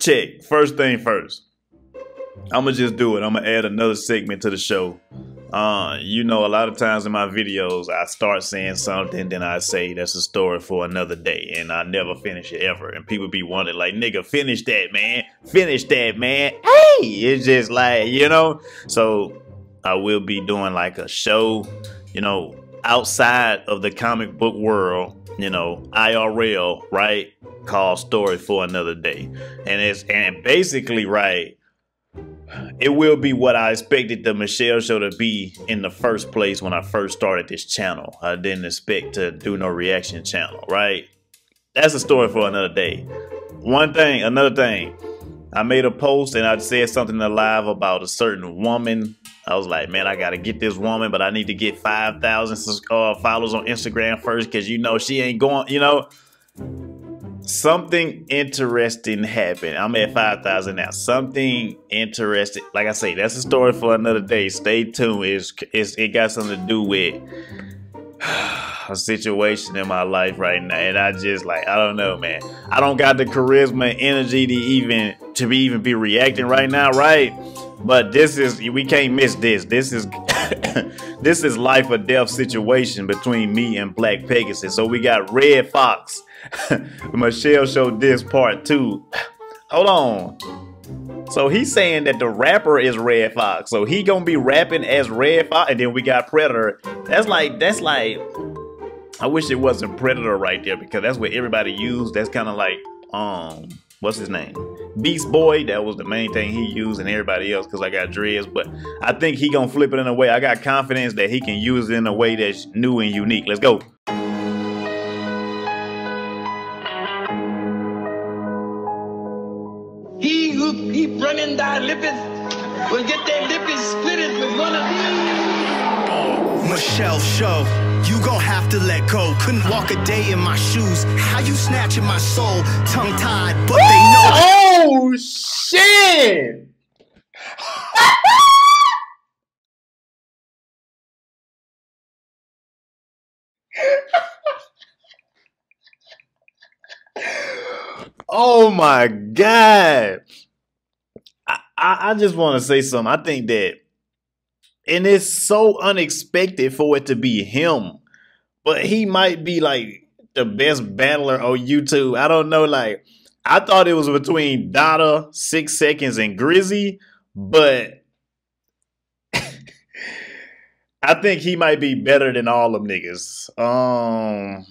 check. First thing first. I'm gonna just do it. I'm gonna add another segment to the show. Uh, you know, a lot of times in my videos, I start saying something, then I say that's a story for another day, and I never finish it ever. And people be wondering, like, nigga, finish that, man. Finish that, man. Hey, it's just like, you know. So I will be doing like a show, you know, outside of the comic book world, you know, IRL, right? Called Story for Another Day. And it's and basically, right, it will be what I expected the Michelle show to be in the first place when I first started this channel. I didn't expect to do no reaction channel, right? That's a story for another day. One thing, another thing. I made a post and I said something alive about a certain woman. I was like, man, I gotta get this woman, but I need to get 5,000 uh, followers on Instagram first because you know she ain't going, you know something interesting happened. I'm at 5,000 now. Something interesting. Like I say, that's a story for another day. Stay tuned. It's, it's, it got something to do with a situation in my life right now. And I just like, I don't know, man. I don't got the charisma energy to even, to be even be reacting right now, right? But this is, we can't miss this. This is, this is life or death situation between me and Black Pegasus. So we got Red Fox. Michelle showed this part too. Hold on. So he's saying that the rapper is Red Fox. So he gonna be rapping as Red Fox, and then we got Predator. That's like that's like. I wish it wasn't Predator right there because that's what everybody used. That's kind of like um, what's his name? Beast Boy. That was the main thing he used, and everybody else because I got dreads. But I think he gonna flip it in a way. I got confidence that he can use it in a way that's new and unique. Let's go. He who keep running down lippers will get their lippers split with one of these. Michelle Show, you gon' have to let go. Couldn't walk a day in my shoes. How you snatching my soul? Tongue tied, but they know. Oh, shit! oh my god. I, I just want to say something. I think that, and it's so unexpected for it to be him, but he might be like the best battler on YouTube. I don't know. Like, I thought it was between Dada, Six Seconds, and Grizzy, but I think he might be better than all them niggas. Um,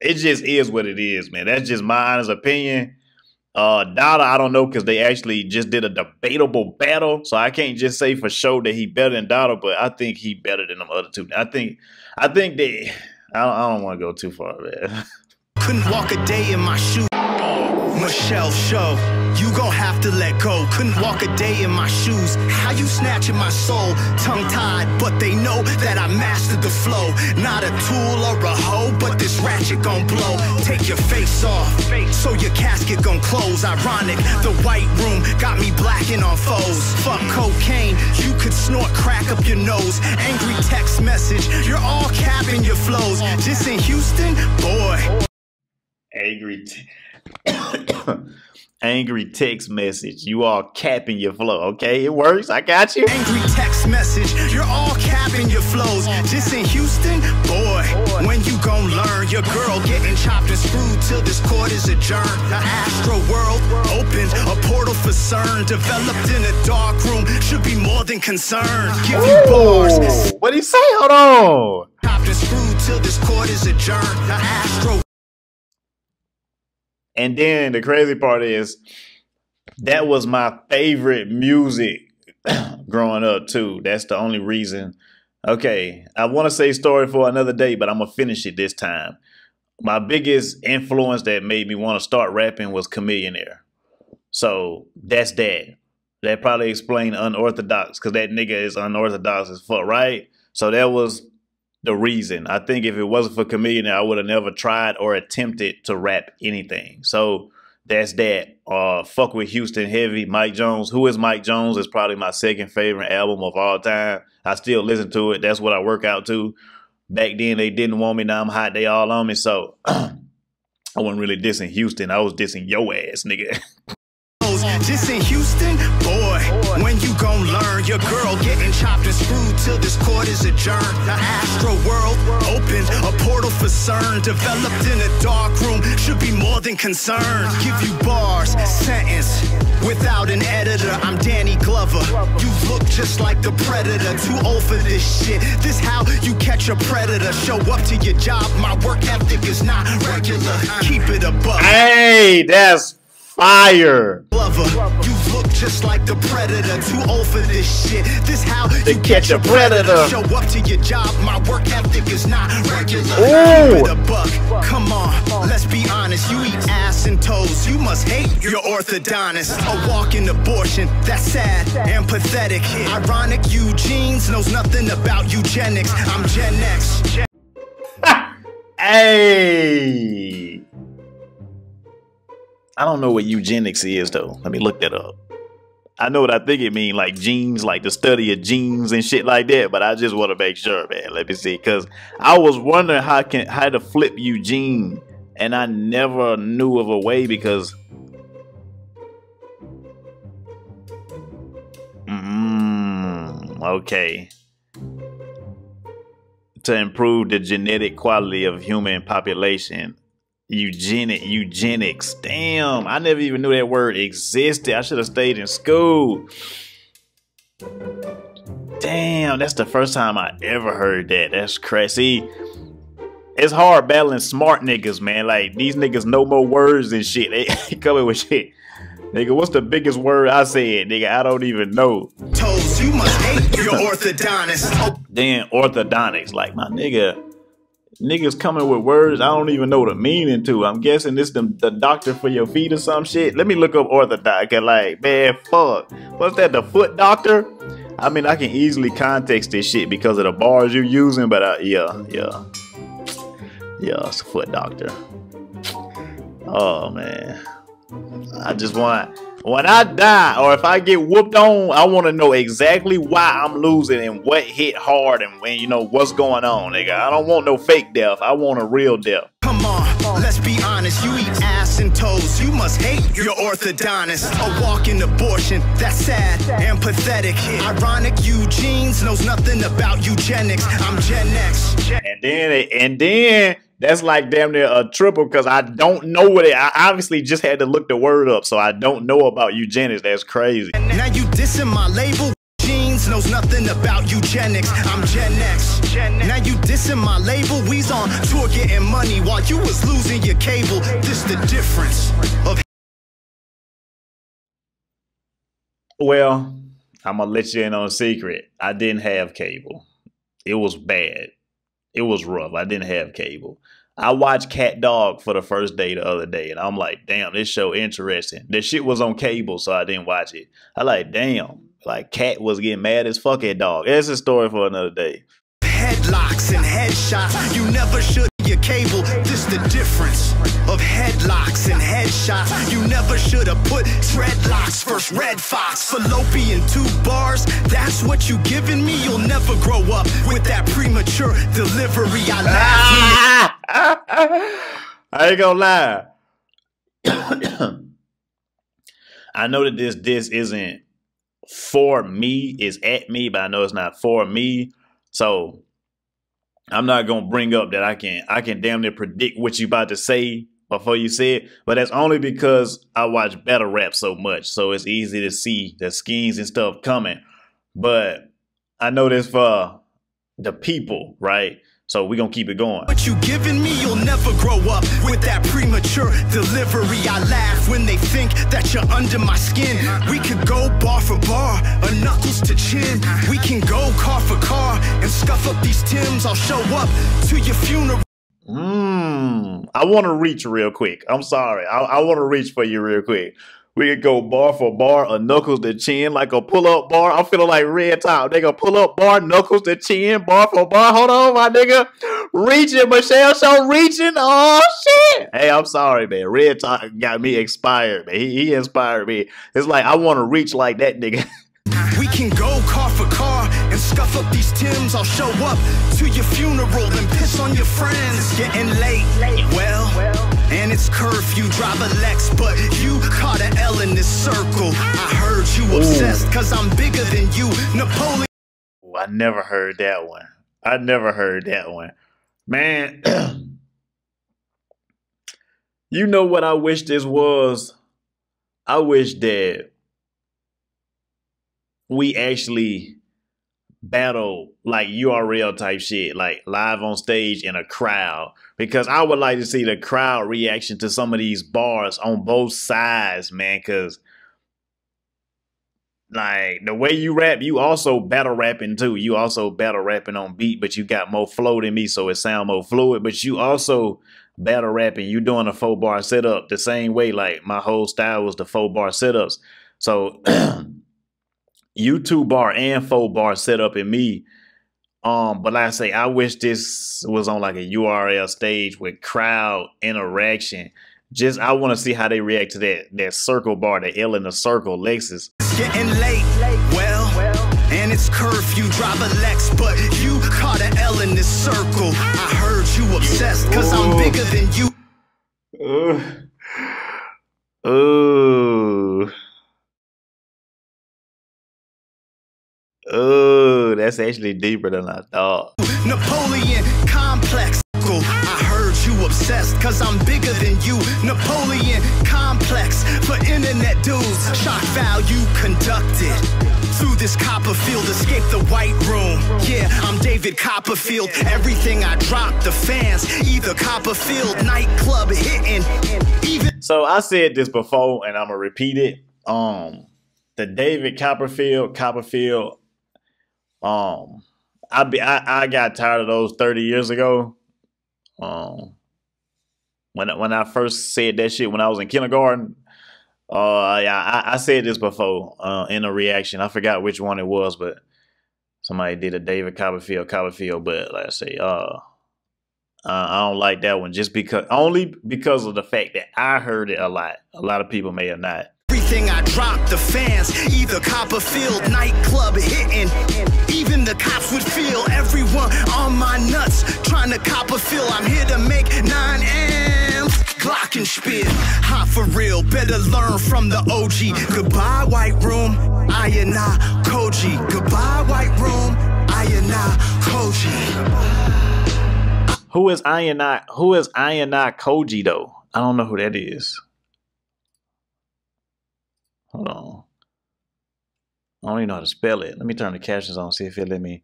it just is what it is, man. That's just my honest opinion. Uh, Dada, I don't know because they actually just did a debatable battle, so I can't just say for sure that he better than Dada, but I think he better than them other two. I think, I think they. I don't, don't want to go too far, man. Couldn't walk a day in my shoes. Michelle Show. You gon' have to let go. Couldn't walk a day in my shoes. How you snatching my soul? Tongue tied, but they know that I mastered the flow. Not a tool or a hoe, but this ratchet gon' blow. Take your face off, so your casket gon' close. Ironic, the white room got me blacking on foes. Fuck cocaine, you could snort crack up your nose. Angry text message, you're all capping your flows. Just in Houston, boy. Angry. Angry text message. You all capping your flow, okay? It works. I got you. Angry text message. You're all capping your flows. Just in Houston, boy, when you gon' learn? Your girl getting chopped and screwed till this court is adjourned. The Astro world opened a portal for CERN. Developed in a dark room. Should be more than concerned. Give you bars. What do you say? Hold on. Chopped and screwed till this court is adjourned. The Astro and then the crazy part is that was my favorite music growing up too. That's the only reason. Okay, I want to say story for another day, but I'm gonna finish it this time. My biggest influence that made me want to start rapping was Chamillionaire. So that's that. That probably explained unorthodox because that nigga is unorthodox as fuck, right? So that was the reason. I think if it wasn't for Chamillionaire, I would have never tried or attempted to rap anything. So that's that. Uh, fuck with Houston Heavy, Mike Jones. Who is Mike Jones? Is probably my second favorite album of all time. I still listen to it. That's what I work out to. Back then they didn't want me. Now I'm hot. They all on me. So I wasn't really dissing Houston. I was dissing yo ass, nigga. Just in Houston, boy, when you gon' learn your girl getting chopped and screwed till this court is adjourned. The astro world opens a portal for CERN, developed in a dark room, should be more than concerned. Give you bars, sentence, without an editor. I'm Danny Glover. You look just like the predator, too old for this shit. This how you catch a predator. Show up to your job, my work ethic is not regular. Keep it above. Hey, that's fire. Glover. You look just like the predator. Too old for this shit. This how you catch a predator. Show up to your job. My work ethic is not regular. Ooh. Keep it a buck. Come on, let's be honest. You eat ass and toes. You must hate your orthodontist. A walking abortion. That's sad and pathetic. Ironic. Eugene's knows nothing about eugenics. I'm Gen X. Hey. I don't know what eugenics is though. Let me look that up. I know what I think it means, like genes, like the study of genes and shit like that. But I just want to make sure, man. Let me see, cause I was wondering how can how to flip Eugene, and I never knew of a way because. Mm, okay. To improve the genetic quality of human population, eugenic eugenics. Damn, I never even knew that word existed. I should have stayed in school. Damn, that's the first time I ever heard that. That's crazy. It's hard battling smart niggas, man. Like these niggas know more words and shit. They coming with shit. Nigga, what's the biggest word I said? Nigga, I don't even know. Toes. You must hate your orthodontist. Then orthodontics, like my nigga, niggas coming with words I don't even know the meaning to. I'm guessing this the, the doctor for your feet or some shit. Let me look up orthodontic. Like, man, fuck. What's that? The foot doctor? I mean, I can easily context this shit because of the bars you're using, but uh, yeah, yeah, yeah, it's a foot doctor. Oh man, I just want when I die or if I get whooped on, I want to know exactly why I'm losing and what hit hard and when you know what's going on, nigga. I don't want no fake death. I want a real death. Come on, let's be honest. You eat ass and toes. You must hate your orthodontist. A walking abortion. That's sad and pathetic. Ironic. Eugene's knows nothing about eugenics. I'm Gen X. And then and then that's like damn near a triple because I don't know what it. I obviously just had to look the word up, so I don't know about eugenics. That's crazy. Now you dissing my label. Genes knows nothing about eugenics. I'm Gen X. Now you dissing my label. We's on tour getting money while you was losing your cable. This the difference of Well, I'm gonna let you in on a secret. I didn't have cable. It was bad. It was rough. I didn't have cable. I watched Cat Dog for the first day the other day, and I'm like, damn, this show interesting. This shit was on cable, so I didn't watch it. I like, damn, like Cat was getting mad as fuck at Dog. It's a story for another day. headlocks and headshots. You never should your cable. This the difference of headlocks and headshots. You never should have put dreadlocks first. Red Fox, fallopian tube bars. That's what you giving me. You'll never grow up with that premature delivery. I laugh. I ain't gonna lie. I know that this this isn't for me, it's at me, but I know it's not for me. So I'm not gonna bring up that I can I can damn near predict what you about to say before you say it, but that's only because I watch battle rap so much, so it's easy to see the schemes and stuff coming. But I know this for the people, right? So we're gonna keep it going. What you giving me, you'll never grow up with that premature delivery. I laugh when they think that you're under my skin. We could go bar for bar, a knuckles to chin. We can go car for car and scuff up these Tims. I'll show up to your funeral. Mmm. I want to reach real quick. I'm sorry. I, I want to reach for you real quick. We could go bar for bar, a knuckles to chin, like a pull up bar. I'm feeling like red top. Nigga, pull up bar, knuckles to chin, bar for bar. Hold on, my nigga. Reaching, Michelle Show reaching. Oh, shit. Hey, I'm sorry, man. Red top got me expired, man. He, he inspired me. It's like I want to reach like that nigga. We can go car for car and scuff up these Tims. I'll show up to your funeral and piss on your friends. It's getting late. Well, And it's curfew, drive a Lex, but you caught an L in this circle. I heard you obsessed, cause I'm bigger than you. Napoleon. Ooh, I never heard that one. I never heard that one. Man, you know what I wish this was? I wish that we actually battle like URL type shit, like live on stage in a crowd. Because I would like to see the crowd reaction to some of these bars on both sides, man. Cause like the way you rap, you also battle rapping too. You also battle rapping on beat, but you got more flow than me, so it sound more fluid. But you also battle rapping. You doing a four bar setup the same way. Like my whole style was the four bar setups. So you two bar and four bar set up in me. Um, but like I say, I wish this was on like a URL stage with crowd interaction. Just I want to see how they react to that that circle bar, the L in the circle, Lexus. It's getting late. Well, and it's curfew, drive a Lex, but you caught an L in this circle. I heard you obsessed, cause I'm bigger than you. Ooh. Ooh. Ooh, that's actually deeper than I thought. Napoleon complex. I heard you obsessed, cause I'm bigger than you. Napoleon complex for internet dudes. Shock value conducted. Through this Copperfield, escape the white room. Yeah, I'm David Copperfield. Everything I drop, the fans, either Copperfield, nightclub hitting. Even So I said this before, and I'm gonna repeat it. Um, the David Copperfield, Copperfield. Um, I be I, I got tired of those 30 years ago. Um, when when I first said that shit when I was in kindergarten. Uh, yeah, I, I said this before. Uh, in a reaction, I forgot which one it was, but somebody did a David Copperfield, Copperfield. But like I say, uh, uh, I don't like that one just because only because of the fact that I heard it a lot. A lot of people may have not. Everything I drop, the fans, either Copperfield, nightclub hitting. Even the cops would feel everyone on my nuts. Trying to Copperfield, I'm here to make 9 M's. Glockenspiel, hot for real, better learn from the OG. Goodbye, White Room, I and I, Koji. Goodbye, White Room, I and I, Koji. Who is I and I? Who is I and I Koji though? I don't know who that is. Hold on. I don't even know how to spell it. Let me turn the captions on, see if it let me.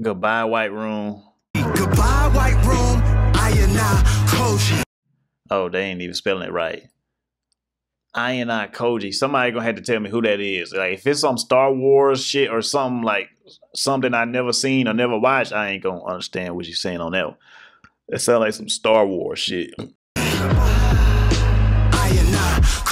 Goodbye, White Room. Goodbye, White Room, I and I, Koji. Oh, they ain't even spelling it right. I and I Koji. Somebody gonna have to tell me who that is. Like if it's some Star Wars shit or something like something I never seen or never watched, I ain't gonna understand what you're saying on that. One. It sounds like some Star Wars shit.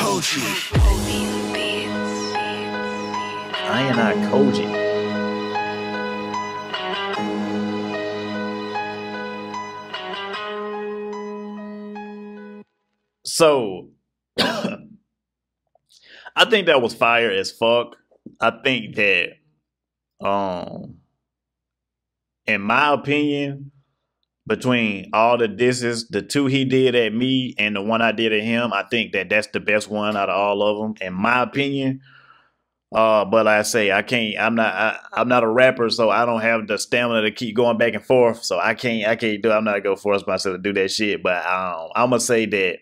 Koji. I and I Koji. So I think that was fire as fuck. I think that um in my opinion, between all the disses, the two he did at me and the one I did at him, I think that that's the best one out of all of them, in my opinion. Uh, but like I say, I can't. I'm not. I, I'm not a rapper, so I don't have the stamina to keep going back and forth. So I can't. I can't do. I'm not gonna force myself to do that shit. But um, I'm gonna say that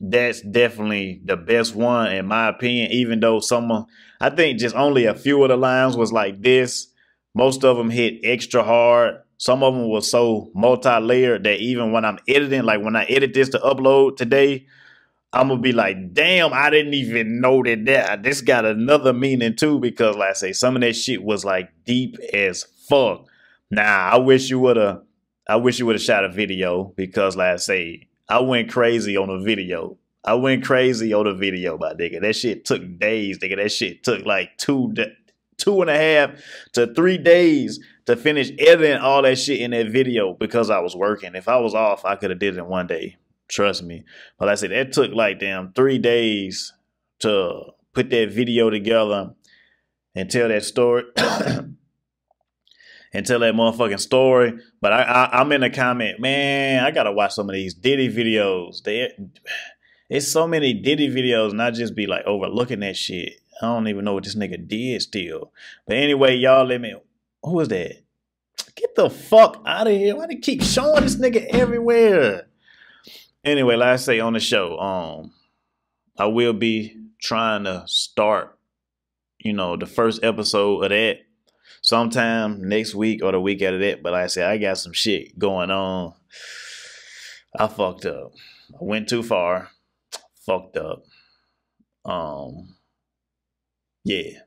that's definitely the best one in my opinion. Even though someone, I think just only a few of the lines was like this. Most of them hit extra hard. Some of them was so multi-layered that even when I'm editing, like when I edit this to upload today, I'm gonna be like, damn, I didn't even know that that this got another meaning too. Because like I say, some of that shit was like deep as fuck. Nah, I wish you would have. I wish you would have shot a video because, like I say, I went crazy on a video. I went crazy on a video, my nigga. That shit took days, nigga. That shit took like two, da- two and a half to three days to finish editing all that shit in that video because I was working. If I was off, I could have did it in one day. Trust me. But like I said, that took like damn three days to put that video together and tell that story. and tell that motherfucking story. But I, I I'm in the comment, man. I gotta watch some of these Diddy videos. They it's so many Diddy videos, and I just be like overlooking that shit. I don't even know what this nigga did still. But anyway, y'all let me. Who is that? Get the fuck out of here. Why they keep showing this nigga everywhere? Anyway, like I say on the show, um, I will be trying to start, you know, the first episode of that sometime next week or the week after that. But like I said, I got some shit going on. I fucked up. I went too far. Fucked up. Um, yeah.